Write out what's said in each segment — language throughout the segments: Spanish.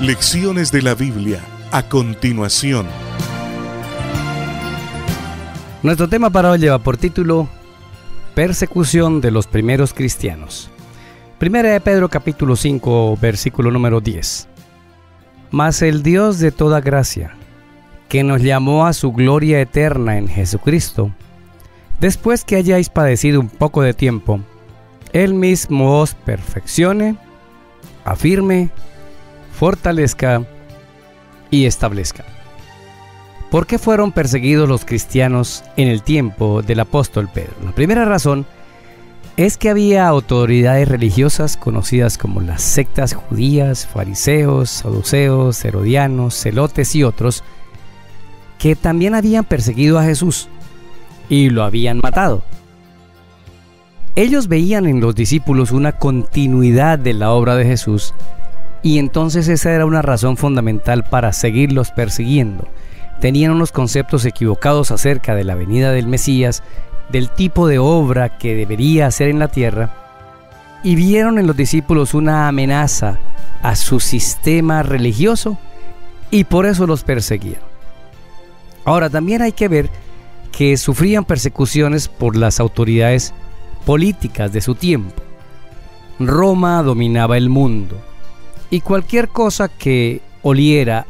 Lecciones de la Biblia a continuación. Nuestro tema para hoy lleva por título Persecución de los primeros cristianos. Primera de Pedro capítulo 5 versículo número 10. Mas el Dios de toda gracia, que nos llamó a su gloria eterna en Jesucristo, después que hayáis padecido un poco de tiempo, Él mismo os perfeccione, afirme, fortalezca y establezca. ¿Por qué fueron perseguidos los cristianos en el tiempo del apóstol Pedro? La primera razón es que había autoridades religiosas conocidas como las sectas judías, fariseos, saduceos, herodianos, celotes y otros, que también habían perseguido a Jesús y lo habían matado. Ellos veían en los discípulos una continuidad de la obra de Jesús y entonces esa era una razón fundamental para seguirlos persiguiendo. Tenían unos conceptos equivocados acerca de la venida del Mesías, del tipo de obra que debería hacer en la tierra, y vieron en los discípulos una amenaza a su sistema religioso y por eso los perseguían. Ahora también hay que ver que sufrían persecuciones por las autoridades políticas de su tiempo. Roma dominaba el mundo y cualquier cosa que oliera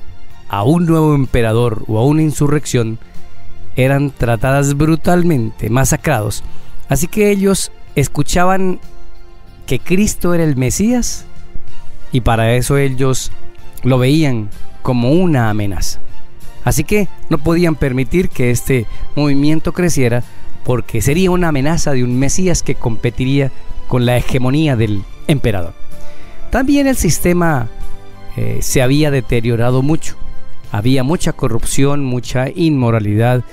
a un nuevo emperador o a una insurrección eran tratadas brutalmente, masacrados. Así que ellos escuchaban que Cristo era el Mesías y para eso ellos lo veían como una amenaza. Así que no podían permitir que este movimiento creciera porque sería una amenaza de un Mesías que competiría con la hegemonía del emperador. También el sistema eh, se había deteriorado mucho. Había mucha corrupción, mucha inmoralidad.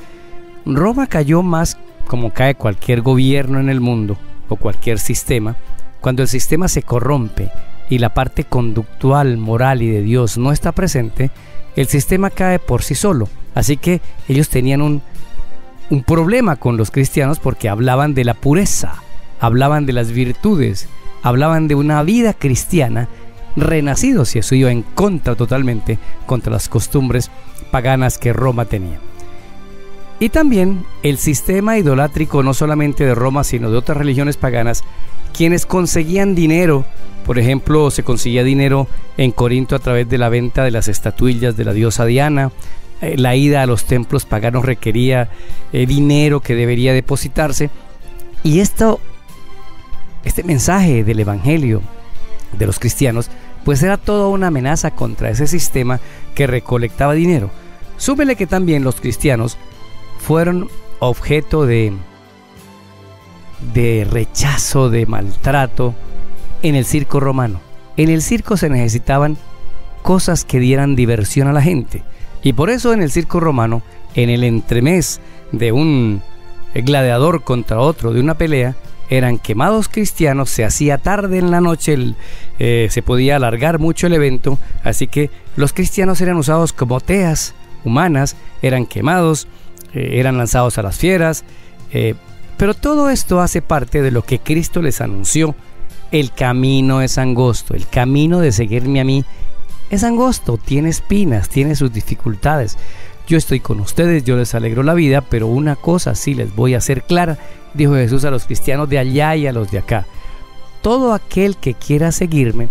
Roma cayó más como cae cualquier gobierno en el mundo o cualquier sistema, cuando el sistema se corrompe y la parte conductual, moral y de Dios no está presente, el sistema cae por sí solo. Así que ellos tenían un, un problema con los cristianos porque hablaban de la pureza, hablaban de las virtudes, hablaban de una vida cristiana renacidos y eso iba en contra totalmente contra las costumbres paganas que Roma tenía. Y también el sistema idolátrico no solamente de Roma, sino de otras religiones paganas, quienes conseguían dinero, por ejemplo, se conseguía dinero en Corinto a través de la venta de las estatuillas de la diosa Diana, eh, la ida a los templos paganos requería eh, dinero que debería depositarse, y esto, este mensaje del Evangelio de los cristianos, pues era toda una amenaza contra ese sistema que recolectaba dinero. Súbele que también los cristianos fueron objeto de, de rechazo, de maltrato en el circo romano. En el circo se necesitaban cosas que dieran diversión a la gente. Y por eso en el circo romano, en el entremés de un gladiador contra otro, de una pelea, eran quemados cristianos, se hacía tarde en la noche, eh, se podía alargar mucho el evento, así que los cristianos eran usados como teas humanas, eran quemados, eh, eran lanzados a las fieras, eh, pero todo esto hace parte de lo que Cristo les anunció. El camino es angosto, el camino de seguirme a mí es angosto, tiene espinas, tiene sus dificultades. Yo estoy con ustedes, yo les alegro la vida, pero una cosa sí les voy a hacer clara, dijo Jesús a los cristianos de allá y a los de acá. Todo aquel que quiera seguirme,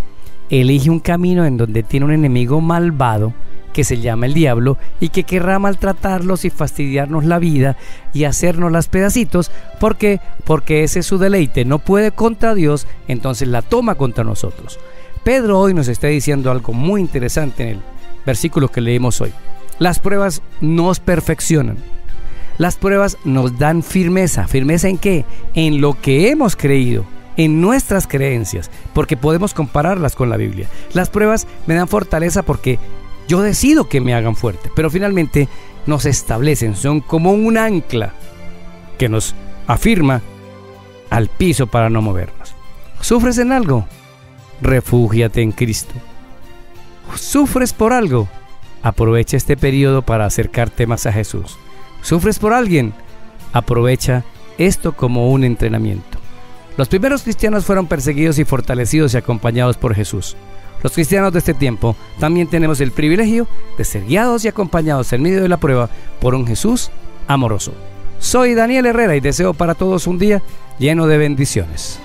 elige un camino en donde tiene un enemigo malvado, que se llama el diablo, y que querrá maltratarlos y fastidiarnos la vida y hacernos las pedacitos, porque porque ese es su deleite, no puede contra Dios, entonces la toma contra nosotros. Pedro hoy nos está diciendo algo muy interesante en el versículo que leemos hoy. Las pruebas nos perfeccionan. Las pruebas nos dan firmeza. ¿Firmeza en qué? En lo que hemos creído, en nuestras creencias, porque podemos compararlas con la Biblia. Las pruebas me dan fortaleza porque yo decido que me hagan fuerte, pero finalmente nos establecen, son como un ancla que nos afirma al piso para no movernos. ¿Sufres en algo? Refúgiate en Cristo. ¿Sufres por algo? Aprovecha este periodo para acercarte más a Jesús. ¿Sufres por alguien? Aprovecha esto como un entrenamiento. Los primeros cristianos fueron perseguidos y fortalecidos y acompañados por Jesús. Los cristianos de este tiempo también tenemos el privilegio de ser guiados y acompañados en medio de la prueba por un Jesús amoroso. Soy Daniel Herrera y deseo para todos un día lleno de bendiciones.